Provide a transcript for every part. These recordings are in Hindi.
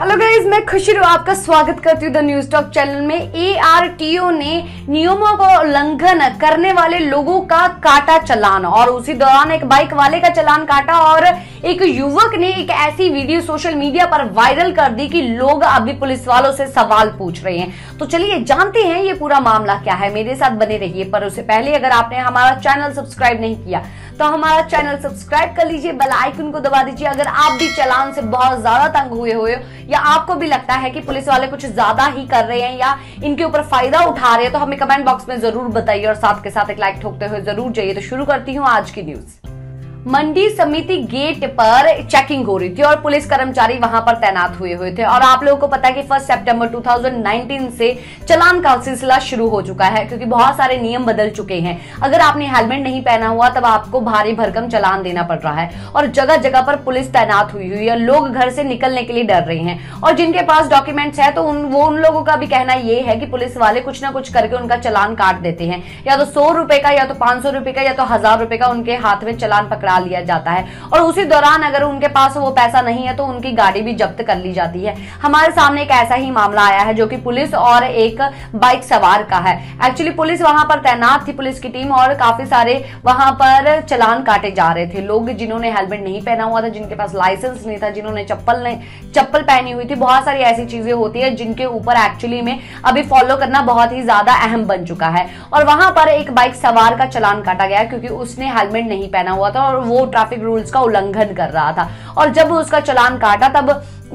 Hello guys. गाइज़ मैं खुशी रू आपका स्वागत करती हूँ द न्यूज़ टॉक चैनल में। ए ने नियमों का उल्लंघन करने वाले लोगों का काटा चलान और उसी दौरान एक बाइक वाले का चलान काटा और एक युवक ने एक ऐसी वीडियो सोशल मीडिया पर वायरल कर दी कि लोग अभी पुलिस वालों से सवाल पूछ रहे हैं। तो चलिए, जानते हैं ये पूरा मामला क्या है। मेरे साथ बने रहिए, पर उससे पहले अगर आपने हमारा चैनल सब्सक्राइब नहीं किया तो हमारा चैनल सब्सक्राइब कर लीजिए बेल आइकन को दबा दीजिए। अगर आप भी चलान से बहुत ज़्यादा तंग हुए हुए या आपको भी लगता है कि पुलिस वाले कुछ ज़्यादा ही कर रहे हैं या इनके ऊपर फ़ायदा उठा रहे हैं तो हमें कमेंट बॉक्स में ज़रूर बताइए और साथ के साथ एक लाइक ठोकते हुए ज़रूर जाइए। तो शुरू करती हूँ आज की न्यूज़। मंडी समिति गेट पर चेकिंग हो रही थी और पुलिस कर्मचारी वहाँ पर तैनात हुए हुए थे। और आप लोगों को पता है कि फ़र्स्ट सितंबर 2019 से चलान का सिलसिला शुरू हो चुका है, क्योंकि बहुत सारे नियम बदल चुके हैं। अगर आपने हेलमेट नहीं पहना हुआ, तब आपको भारी भरकम चलान देना पड़ रहा है। और जगह जगह पर पुलिस तैनात हुई हुई है। लोग घर से निकलने के लिए डर रहे हैं। और जिनके पास डॉक्यूमेंट्स है तो उन, वो उन लोगों का भी कहना ये है कि पुलिस वाले कुछ ना कुछ करके उनका चलान काट देते हैं। या तो सौ रुपए का, या तो पाँच सौ रुपए का, या तो हज़ार रुपए का उनके हाथ में चलान पकड़ा पकड़ा लिया जाता है। और उसी दौरान अगर उनके पास वो पैसा नहीं है तो उनकी गाड़ी भी जब्त कर ली जाती है। हमारे सामने एक ऐसा ही मामला आया है, जो कि पुलिस और एक बाइक सवार का है। एक्चुअली पुलिस वहाँ पर तैनात थी, पुलिस की टीम, और काफ़ी सारे वहाँ पर चलान काटे जा रहे थे। लोग जिन्होंने हेलमेट नहीं पहना हुआ था, जिनके पास लाइसेंस नहीं था, जिन्होंने चप्पल नहीं, चप्पल पहनी हुई थी, बहुत सारी ऐसी चीज़ें होती है, जिनके ऊपर एक्चुअली में अभी फॉलो करना बहुत ही ज़्यादा अहम बन चुका है। और वहाँ पर एक बाइक सवार का चलान काटा गया, क्योंकि उसने हेलमेट नहीं पहना हुआ था, और वो ट्रैफ़िक रूल्स का उल्लंघन कर रहा था। और जब उसका चलान काटा, तब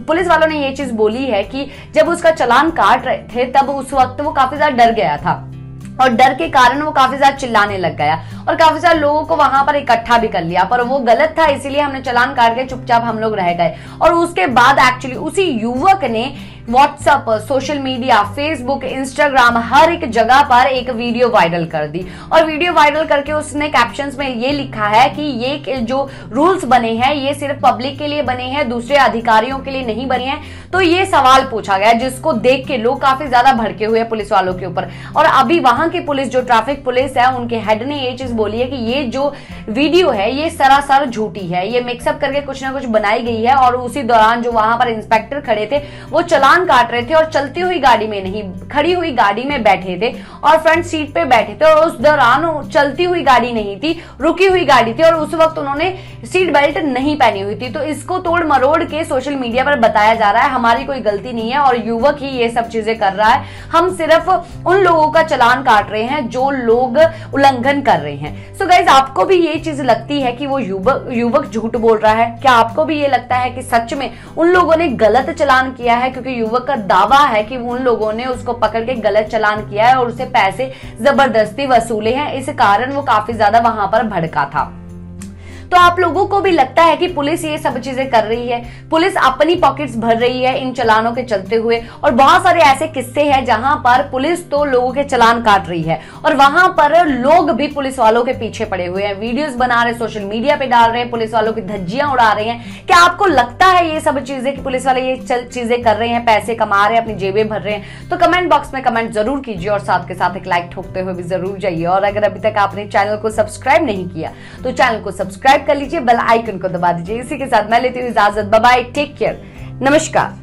पुलिस वालों ने ये चीज़ बोली है कि जब उसका चलान काट रहे थे, तब उस वक्त वो काफ़ी ज़्यादा डर गया था। और डर के कारण वो काफ़ी ज़्यादा चिल्लाने लग गया और काफ़ी सारे लोगों को वहाँ पर इकट्ठा भी कर लिया। पर वो गलत था, इसीलिए हमने चलान काट के चुपचाप हम लोग रह गए। और उसके बाद एक्चुअली उसी युवक ने WhatsApp social media Facebook Instagram हर एक जगह पर एक वीडियो वायरल कर दी। और वीडियो वायरल करके उसने कैप्शन में ये लिखा है कि ये जो रूल्स बने हैं, ये सिर्फ़ पब्लिक के लिए बने हैं, दूसरे अधिकारियों के लिए नहीं बने हैं। तो ये सवाल पूछा गया, जिसको देख के लोग काफ़ी ज़्यादा भड़के हुए पुलिस वालों के ऊपर। और अभी वहाँ की पुलिस, जो ट्रैफ़िक पुलिस है, उनके हेड ने ये चीज़ बोली है कि ये जो वीडियो है, ये सरासर झूठी है। ये मिक्सअप करके कुछ ना कुछ बनाई गई है और उसी दौरान जो वहाँ पर इंस्पेक्टर खड़े थे, वो चला चालान काट रहे थे और चलती हुई गाड़ी में नहीं, खड़ी हुई गाड़ी में बैठे थे और फ्रंट सीट पे बैठे थे और उस दौरान चलती हुई गाड़ी नहीं थी, रुकी हुई गाड़ी थी और उस वक्त उन्होंने सीट बेल्ट नहीं पहनी हुई थी। तो इसको तोड़ मरोड़ के सोशल मीडिया पर बताया जा रहा है, हमारी कोई गलती नहीं है और युवक ही ये सब चीज़ें कर रहा है। हम सिर्फ़ उन लोगों का चलान काट रहे हैं जो लोग उल्लंघन कर रहे हैं। सो गाइज़ आपको भी ये चीज़ लगती है कि वो युवक युवक झूठ बोल रहा है? क्या आपको भी ये लगता है कि सच में उन लोगों ने गलत चलान किया है? क्योंकि युवक का दावा है कि उन लोगों ने उसको पकड़ के गलत चलान किया है और उसे पैसे ज़बरदस्ती वसूले हैं। इस कारण वो काफ़ी ज़्यादा वहाँ पर भड़का था। तो आप लोगों को भी लगता है कि पुलिस ये सब चीज़ें कर रही है। पुलिस अपनी पॉकेट्स भर रही है इन चलानों के चलते हुए और बहुत सारे ऐसे किस्से हैं जहाँ पर पुलिस तो लोगों के चलान काट रही है और वहाँ पर लोग भी पुलिस वालों के पीछे पड़े हुए हैं। वीडियोस बना रहे सोशल मीडिया पे डाल रहे हैं, पुलिस वालों की धज्जियाँ उड़ा रहे हैं। क्या आपको लगता है ये सब चीज़ें कि पुलिस वाले ये चीज़ें कर रहे हैं, पैसे कमा रहे हैं, अपनी जेबें भर रहे हैं? तो कमेंट बॉक्स में कमेंट ज़रूर कीजिए और साथ के साथ एक लाइक ठोकते हुए भी ज़रूर जाइए। और अगर अभी तक आपने चैनल को सब्सक्राइब नहीं किया तो चैनल को सब्सक्राइब कर लीजिए बेल आइकन को दबा दीजिए। इसी के साथ मैं लेती हूँ इजाज़त। बाय टेक केयर नमस्कार।